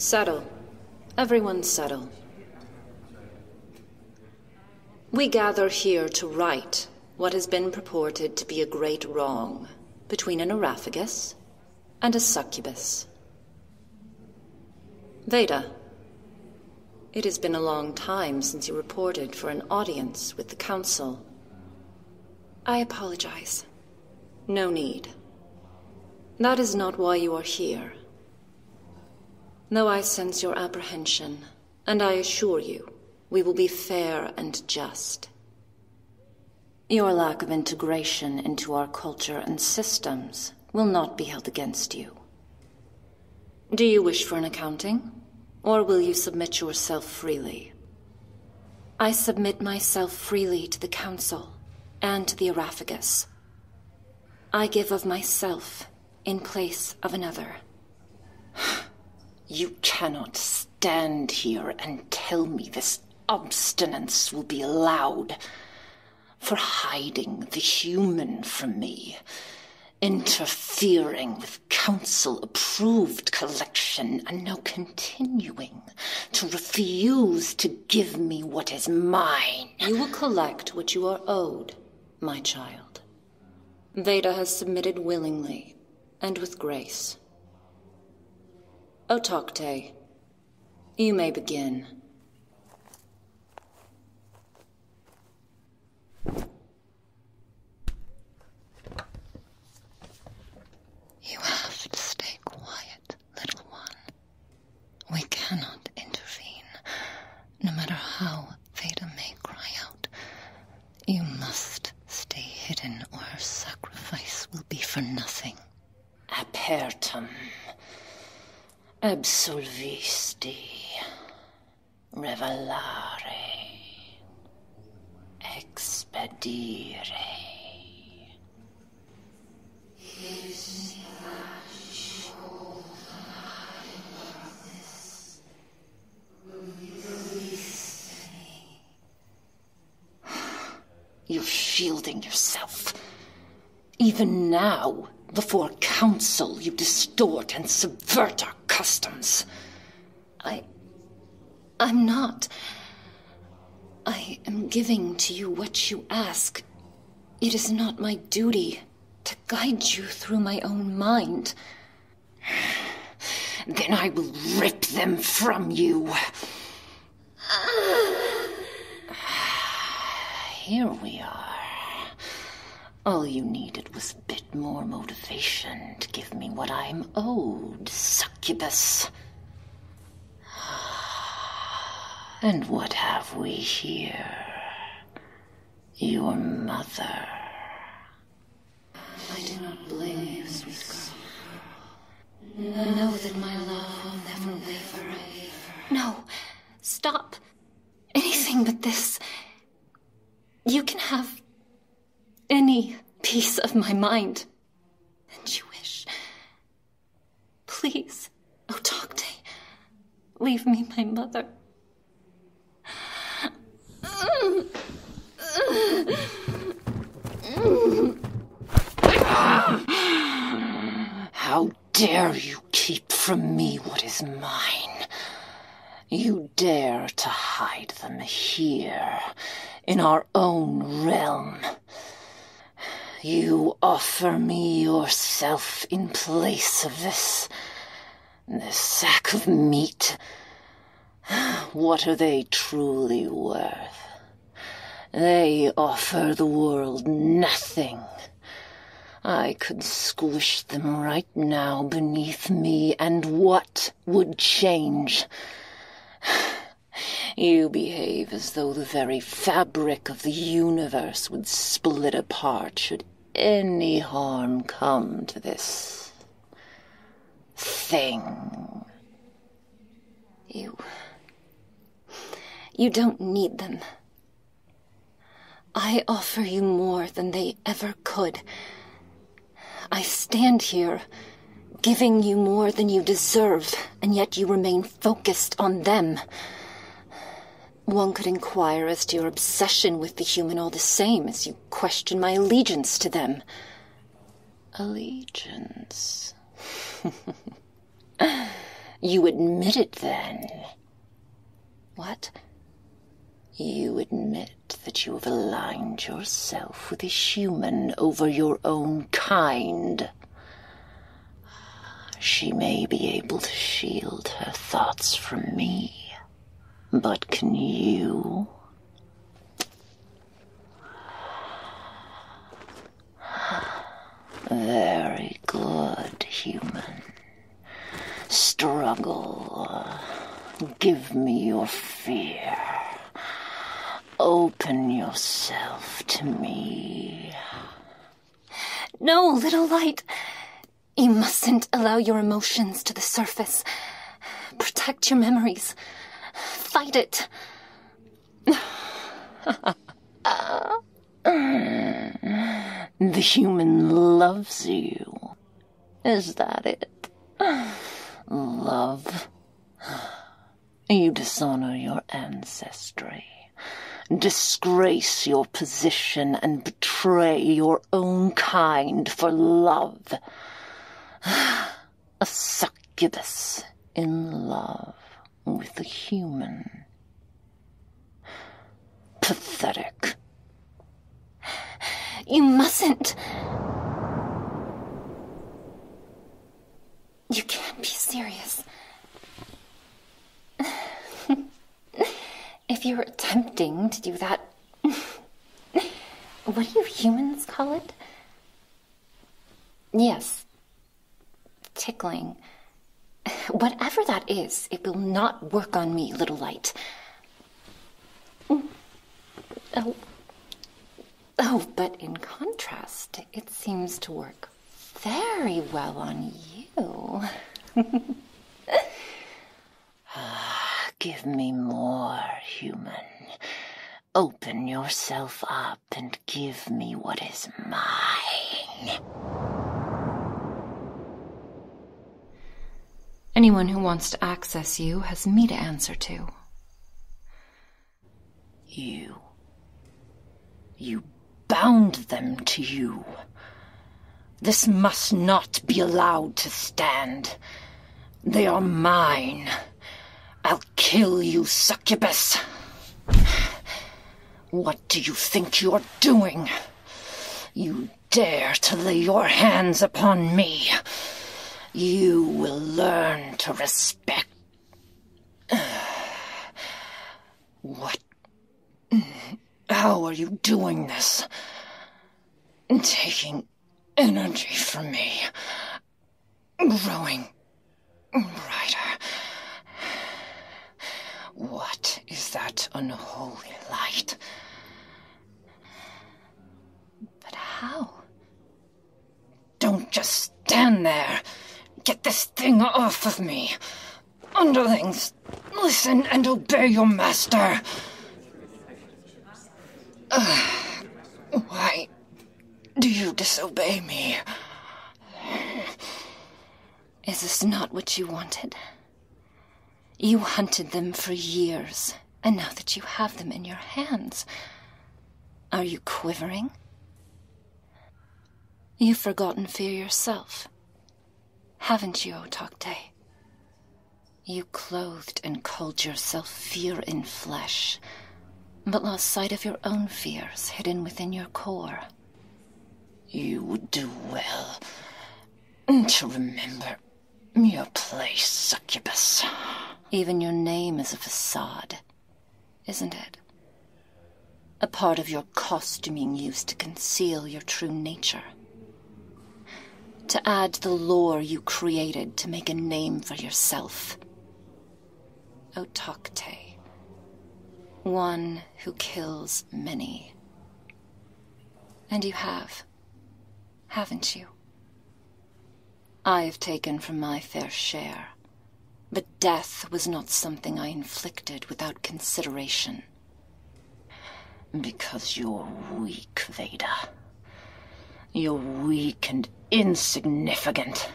Settle. Everyone settle. We gather here to right what has been purported to be a great wrong between an Araphagus and a succubus. Veda, it has been a long time since you reported for an audience with the Council. I apologize. No need. That is not why you are here. Though I sense your apprehension, and I assure you, we will be fair and just. Your lack of integration into our culture and systems will not be held against you. Do you wish for an accounting? Or will you submit yourself freely? I submit myself freely to the Council and to the Araphagus. I give of myself in place of another. You cannot stand here and tell me this obstinance will be allowed for hiding the human from me, interfering with council approved collection, and now continuing to refuse to give me what is mine. You will collect what you are owed, my child. Veda has submitted willingly and with grace. Oh, Otokte, you may begin. You have to stay quiet, little one. We cannot intervene, no matter how Veda may cry out. You must stay hidden, or her sacrifice will be for nothing. Apertum absolvisti revelare expedire. You're shielding yourself. Even now, before council, you distort and subvert our customs. I. I'm not. I am giving to you what you ask. It is not my duty to guide you through my own mind. Then I will rip them from you. Here we are. All you needed was a bit more motivation to give me what I'm owed, succubus. And what have we here? Your mother. I do not blame you, sweet girl. Know that my love will never waver. No, stop. Anything but this. You can have any piece of my mind that you wish. Please, oh, Otokte, leave me my mother. How dare you keep from me what is mine? You dare to hide them here, in our own realm. You offer me yourself in place of this. this sack of meat. What are they truly worth? They offer the world nothing. I could squish them right now beneath me, and what would change? You behave as though the very fabric of the universe would split apart should any harm come to this thing. You. You don't need them. I offer you more than they ever could. I stand here, giving you more than you deserve, and yet you remain focused on them. One could inquire as to your obsession with the human all the same as you question my allegiance to them. Allegiance? You admit it then. What? You admit that you have aligned yourself with a human over your own kind. She may be able to shield her thoughts from me, but can you? Very good, human. Struggle. Give me your fear. Open yourself to me. No, little light. You mustn't allow your emotions to the surface. Protect your memories. Fight it. The human loves you. Is that it? Love. You dishonor your ancestry, disgrace your position, and betray your own kind for love. A succubus in love with a human. Pathetic. You mustn't. You can't be serious. if you're attempting to do that, what do you humans call it? Yes, tickling. Whatever that is, it will not work on me, little light. Mm. Oh. Oh, but in contrast, it seems to work very well on you. Give me more, human. Open yourself up and give me what is mine. Anyone who wants to access you has me to answer to. You. You bound them to you. This must not be allowed to stand. They are mine. I'll kill you, succubus. What do you think you're doing? You dare to lay your hands upon me. You will learn to respect. What? How are you doing this? Taking energy from me. Growing brighter. What is that unholy light? But how? Don't just stand there. Get this thing off of me. Underlings, listen and obey your master. Uh, why do you disobey me? Is this not what you wanted? You hunted them for years, and now that you have them in your hands, are you quivering? You've forgotten fear yourself, haven't you, Otokte? You clothed and called yourself fear in flesh, but lost sight of your own fears hidden within your core. You would do well to remember your place, succubus. Even your name is a facade, isn't it? A part of your costuming used to conceal your true nature. To add the lore you created to make a name for yourself. Otokte. One who kills many. And you have, haven't you? I've taken from my fair share. But death was not something I inflicted without consideration. Because you're weak, Veda. You're weak and insignificant.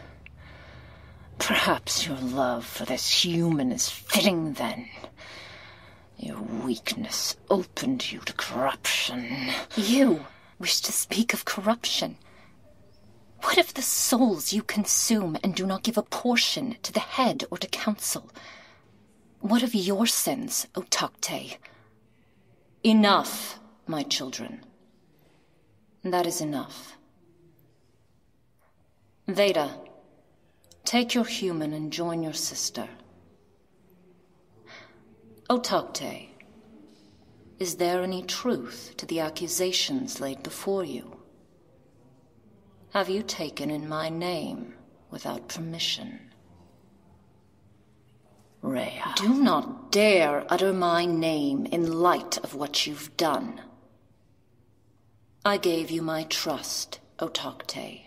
Perhaps your love for this human is fitting then. Your weakness opened you to corruption. You wish to speak of corruption. What of the souls you consume and do not give a portion to the head or to council? What of your sins, O Otokte? Enough, my children. That is enough. Veda, take your human and join your sister. Otokte, is there any truth to the accusations laid before you? Have you taken in my name without permission? Rhea. Do not dare utter my name in light of what you've done. I gave you my trust, Otokte.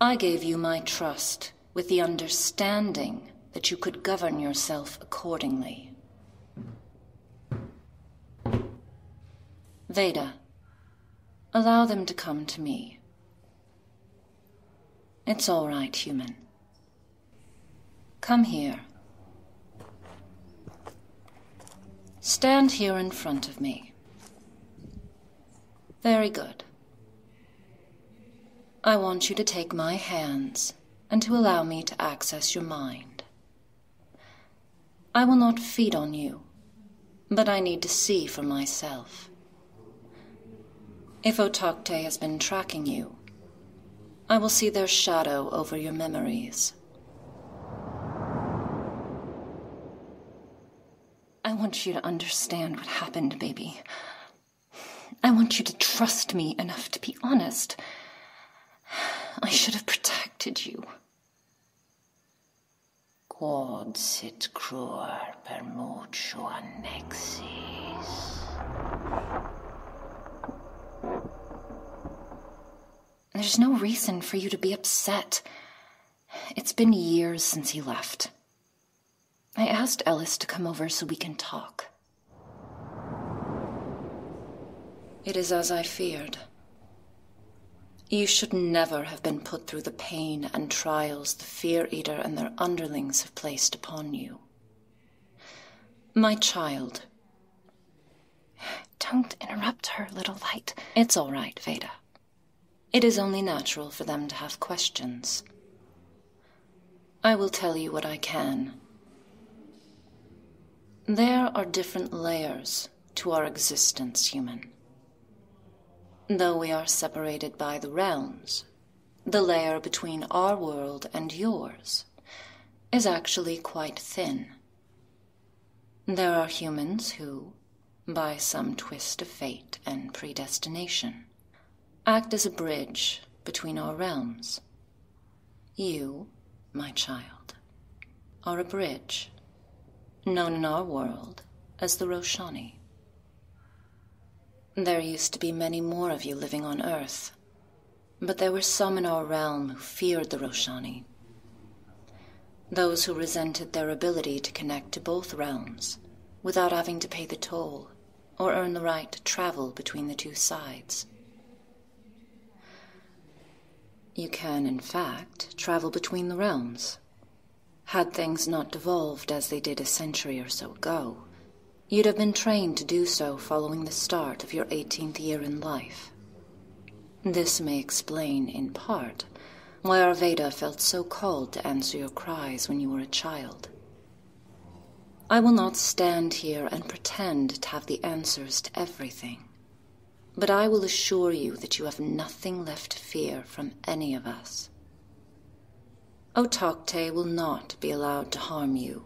I gave you my trust with the understanding that you could govern yourself accordingly. Veda, allow them to come to me. It's all right, human. Come here. Stand here in front of me. Very good. I want you to take my hands and to allow me to access your mind. I will not feed on you, but I need to see for myself. If Otokte has been tracking you, I will see their shadow over your memories. I want you to understand what happened, baby. I want you to trust me enough to be honest. I should have protected you. Quod sit cruor per annexis. There's no reason for you to be upset. It's been years since he left. I asked Ellis to come over so we can talk. It is as I feared. You should never have been put through the pain and trials the Fear Eater and their underlings have placed upon you. My child. Don't interrupt her, little light. It's all right, Veda. It is only natural for them to have questions. I will tell you what I can. There are different layers to our existence, human. Though we are separated by the realms, the layer between our world and yours is actually quite thin. There are humans who, by some twist of fate and predestination, act as a bridge between our realms. You, my child, are a bridge, known in our world as the Roshani. There used to be many more of you living on Earth, but there were some in our realm who feared the Roshani. Those who resented their ability to connect to both realms without having to pay the toll or earn the right to travel between the two sides. You can, in fact, travel between the realms. Had things not devolved as they did a century or so ago, You'd have been trained to do so following the start of your 18th year in life. This may explain, in part, why Arveda felt so called to answer your cries when you were a child. I will not stand here and pretend to have the answers to everything, but I will assure you that you have nothing left to fear from any of us. Otokte will not be allowed to harm you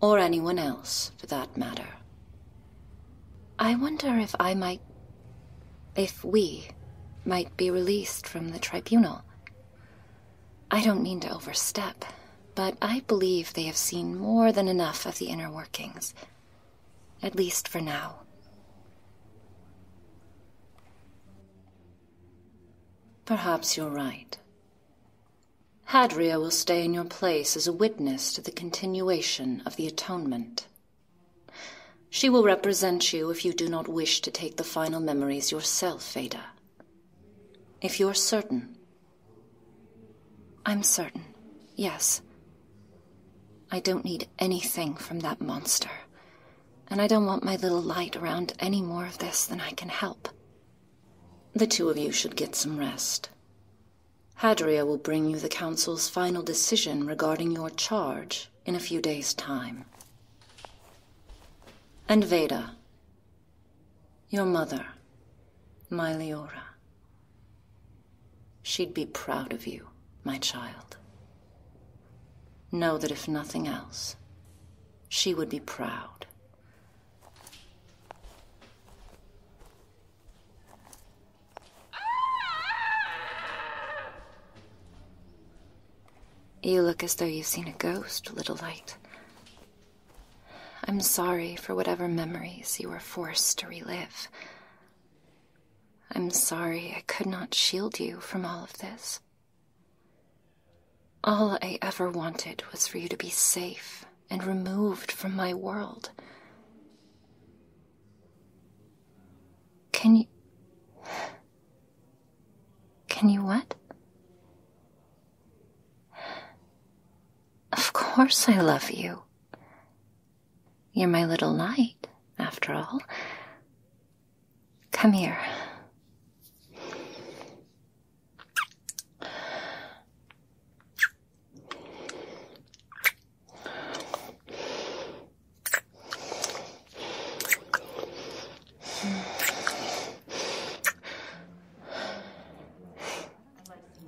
or anyone else, for that matter. I wonder if I might. if we might be released from the tribunal. I don't mean to overstep, but I believe they have seen more than enough of the inner workings. At least for now. Perhaps you're right. Hadria will stay in your place as a witness to the continuation of the atonement. She will represent you if you do not wish to take the final memories yourself, Veda. If you're certain. I'm certain, yes. I don't need anything from that monster, and I don't want my little light around any more of this than I can help. The two of you should get some rest. Hadria will bring you the Council's final decision regarding your charge in a few days' time. And Veda, your mother, my Leora. She'd be proud of you, my child. Know that if nothing else, she would be proud. You look as though you've seen a ghost, little light. I'm sorry for whatever memories you were forced to relive. I'm sorry I could not shield you from all of this. All I ever wanted was for you to be safe and removed from my world. Can you. Can you what? Of course I love you. You're my little knight, after all. Come here.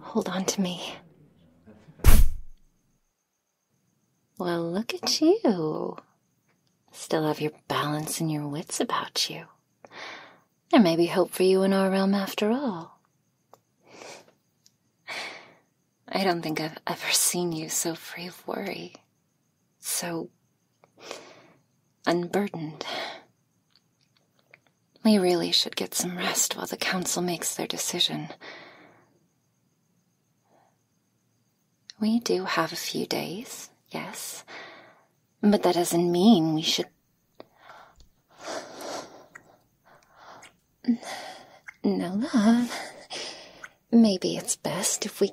Hold on to me. You. Still have your balance and your wits about you. There may be hope for you in our realm after all. I don't think I've ever seen you so free of worry, so unburdened. We really should get some rest while the council makes their decision. We do have a few days, yes. But that doesn't mean we should. No, love. Maybe it's best if we.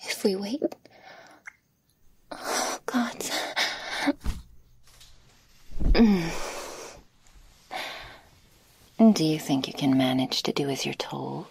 if we wait. Oh, God. Mm. Do you think you can manage to do as you're told?